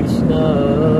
Krishna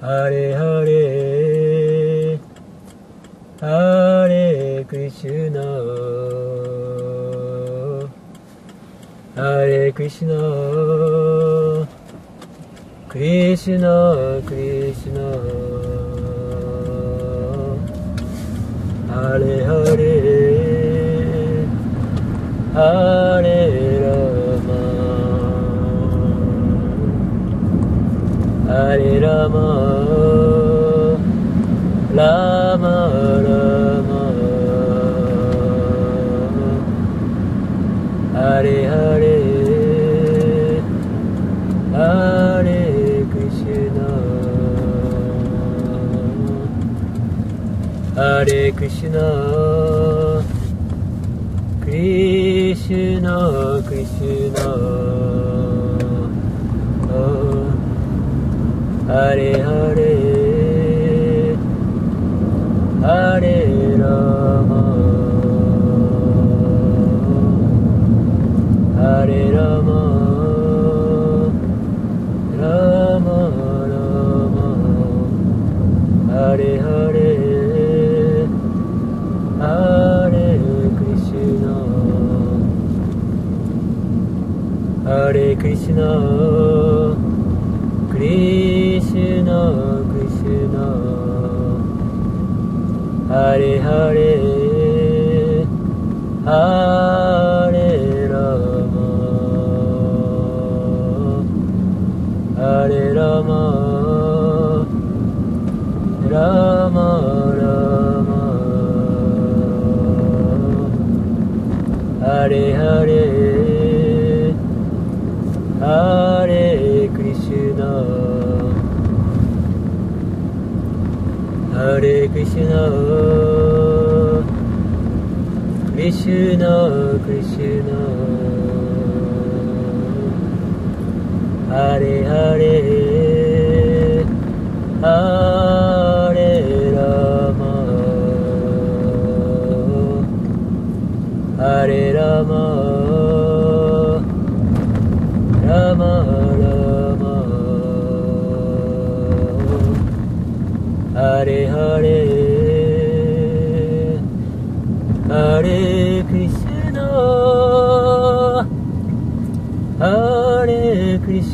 ハレハレハレクリシュナハレクリシュナクリシュナクリシュナハレハレハレラマハレラマラマラマ。あれあれ。あれクシュナ。あれクシュナ。クリシュナクリシュナあれあれ。Hare Hare クリシュナクリあれあれあれ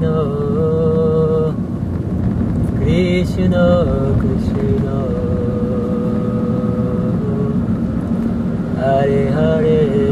クリシュナクシュナハレハレ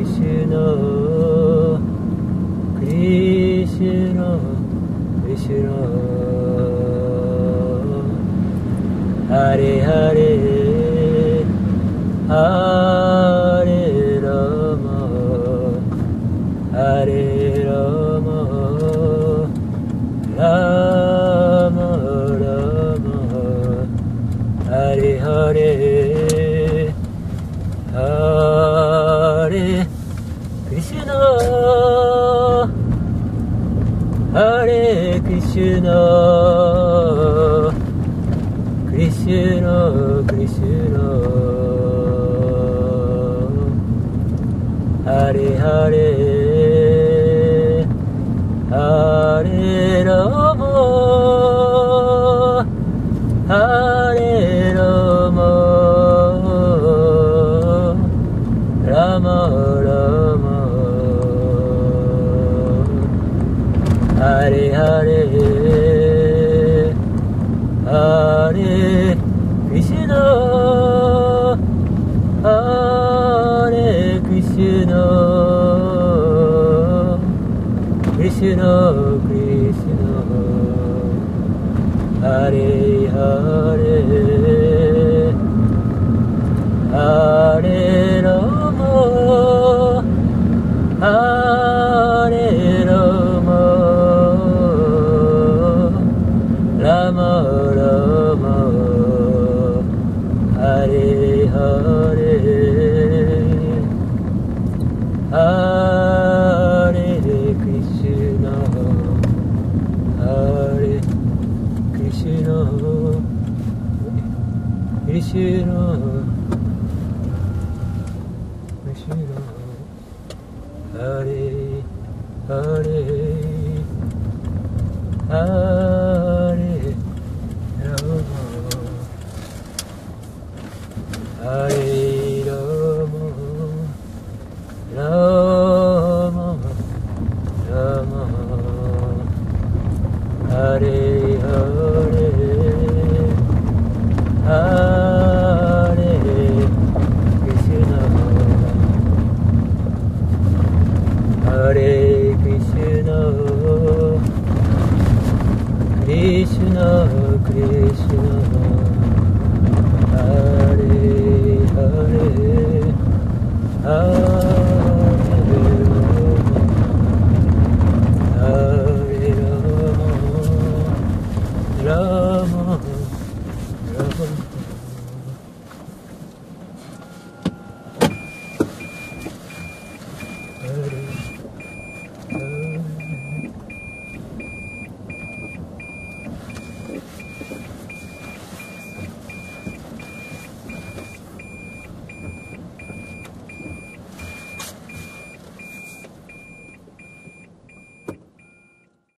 Krishna Krishna Krishna. Hare Hare Hare シュラクリシュラハリハリシュナクリシュナクリシュナハレイハレイハレラマハレ白呃